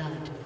blood.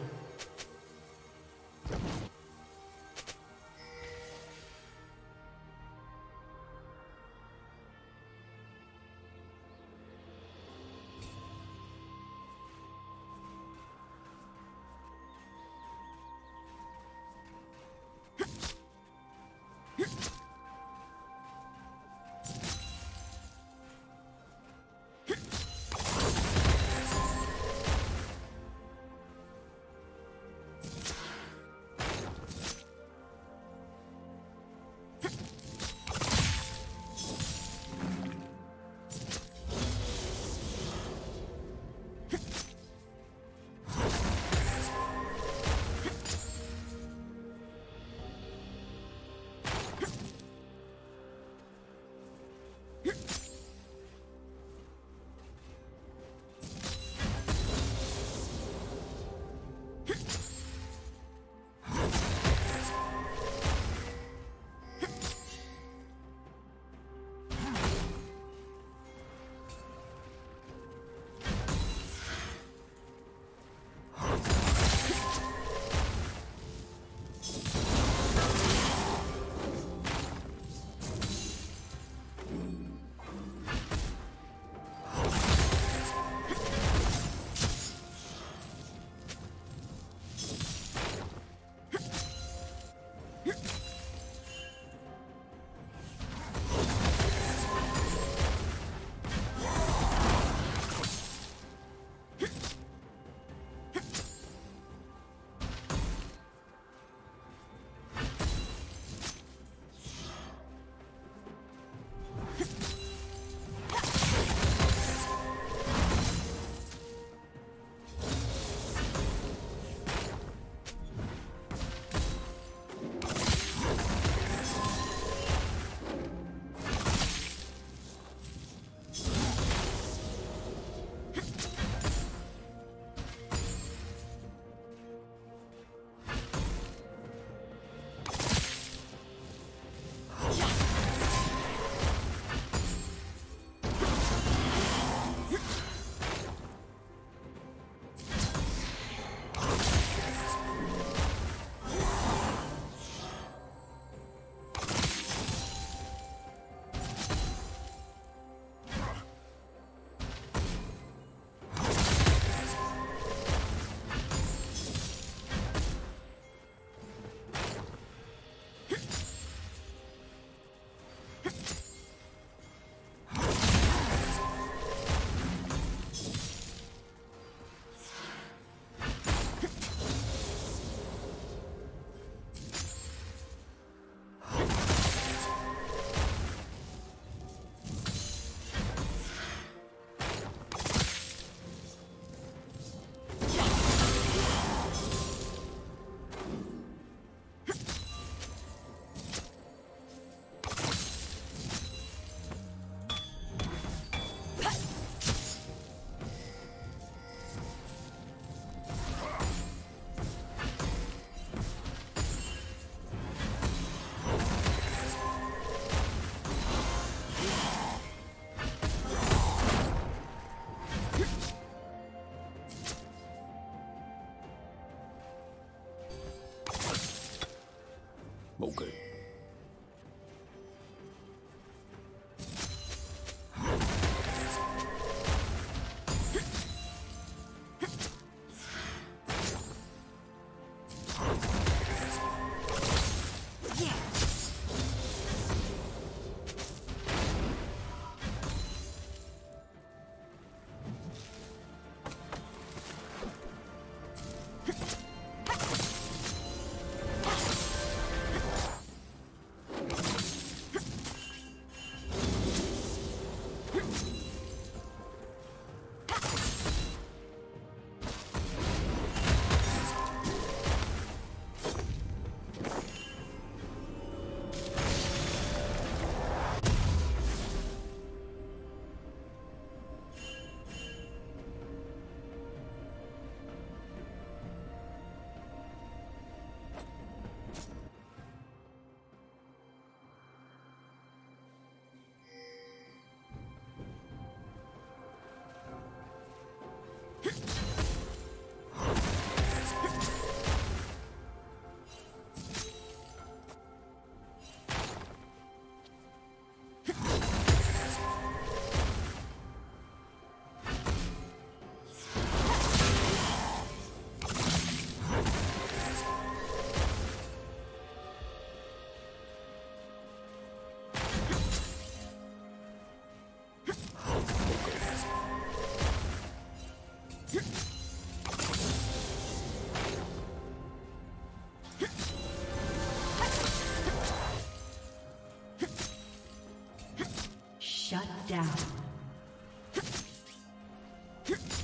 흥!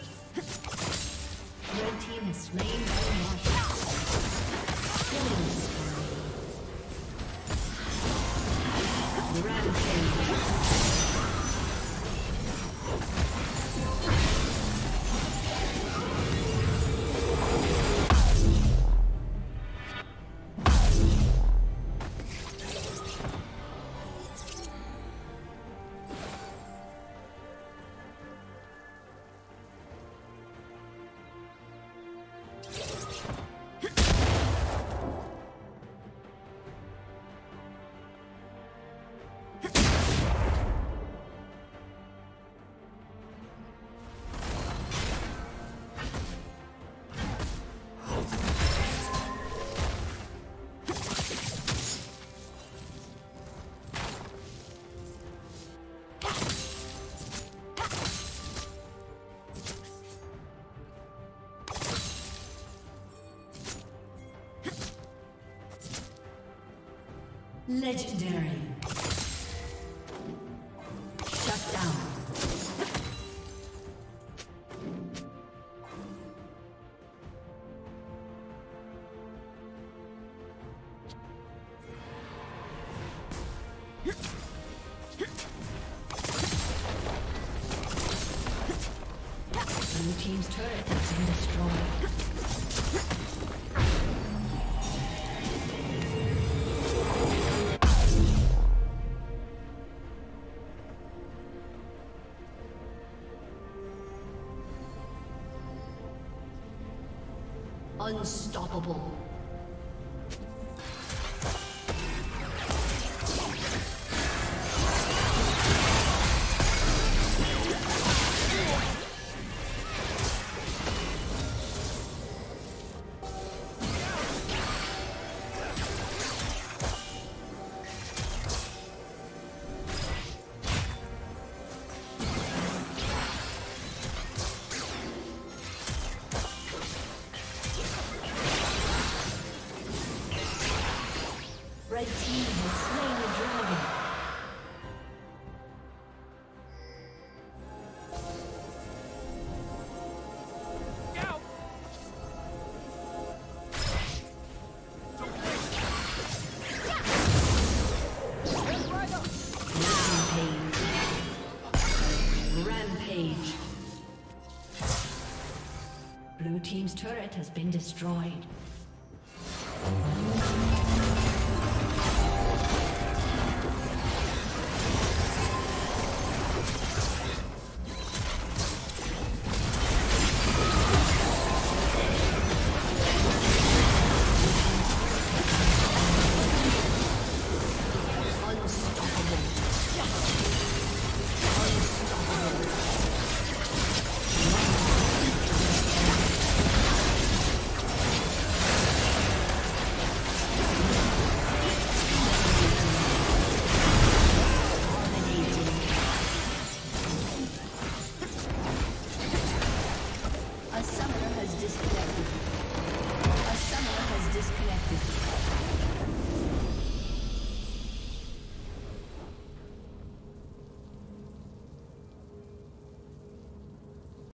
Legendary. Unstoppable. Has been destroyed.